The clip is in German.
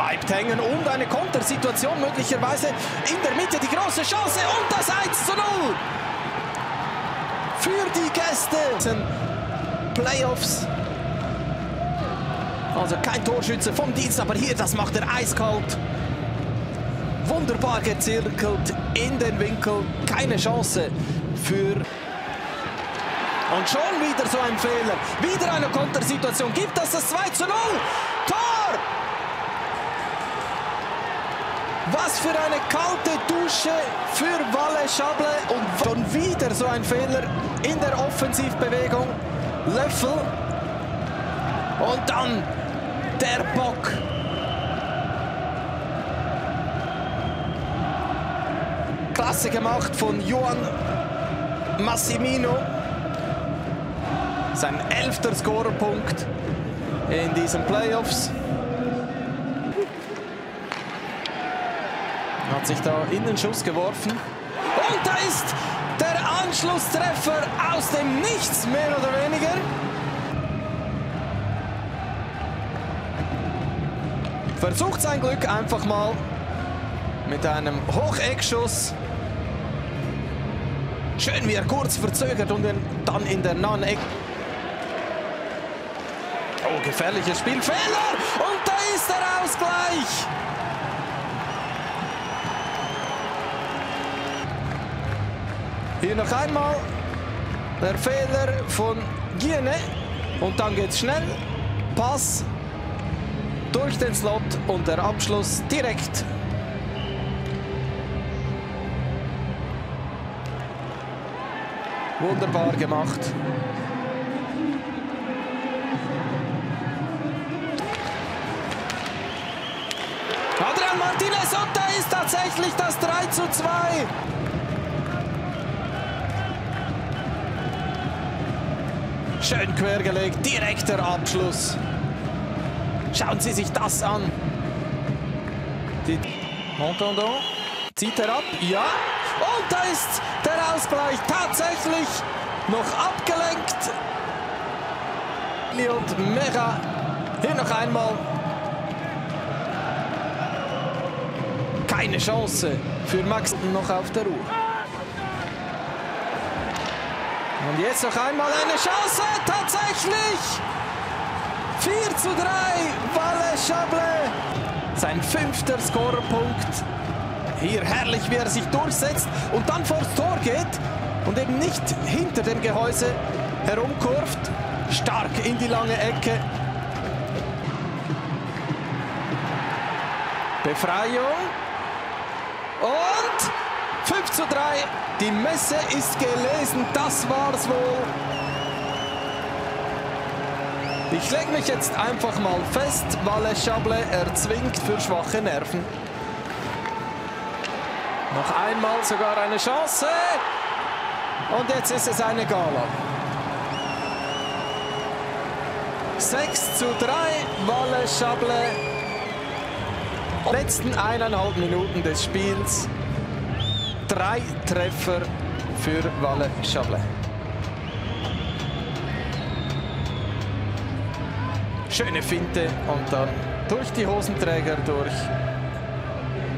bleibt hängen und eine Kontersituation möglicherweise in der Mitte die große Chance und das 1 zu 0 für die Gäste. Playoffs. Also kein Torschütze vom Dienst, aber hier, das macht er eiskalt. Wunderbar gezirkelt in den Winkel. Keine Chance für... Und schon wieder so ein Fehler. Wieder eine Kontersituation. Gibt das das 2 zu 0? Tor! Was für eine kalte Dusche für Walle Schable. Und schon wieder so ein Fehler in der Offensivbewegung. Löffel. Und dann der Bock. Klasse gemacht von Johann Massimino. Sein elfter Scorerpunkt in diesen Playoffs. Hat sich da in den Schuss geworfen. Und da ist der Anschlusstreffer aus dem Nichts, mehr oder weniger. Versucht sein Glück einfach mal mit einem Hocheckschuss. Schön, wie er kurz verzögert und dann in der nahen Ecke. Oh, gefährlicher Spielfehler. Und da ist der Ausgleich. Hier noch einmal der Fehler von Giene. Und dann geht's schnell. Pass durch den Slot und der Abschluss direkt. Wunderbar gemacht. Adrian Martinez und da ist tatsächlich das 3 zu 2. Schön quergelegt, direkter Abschluss. Schauen Sie sich das an. Die Montandon zieht er ab. Ja. Und da ist der Ausgleich tatsächlich noch abgelenkt. Und Mera hier noch einmal. Keine Chance für Max noch auf der Uhr. Und jetzt noch einmal eine Chance. Tatsächlich. 4 zu 3. Walle Chablais. Sein fünfter Scorerpunkt. Hier herrlich, wie er sich durchsetzt und dann vors Tor geht und eben nicht hinter dem Gehäuse herumkurft. Stark in die lange Ecke. Befreiung. Und 5 zu 3. Die Messe ist gelesen. Das war's wohl. Ich lege mich jetzt einfach mal fest. Walle Chablais erzwingt für schwache Nerven. Noch einmal sogar eine Chance. Und jetzt ist es eine Gala. 6 zu 3, Walle Chablais. Letzten eineinhalb Minuten des Spiels. Drei Treffer für Walle Chablais. Schöne Finte und dann durch die Hosenträger durch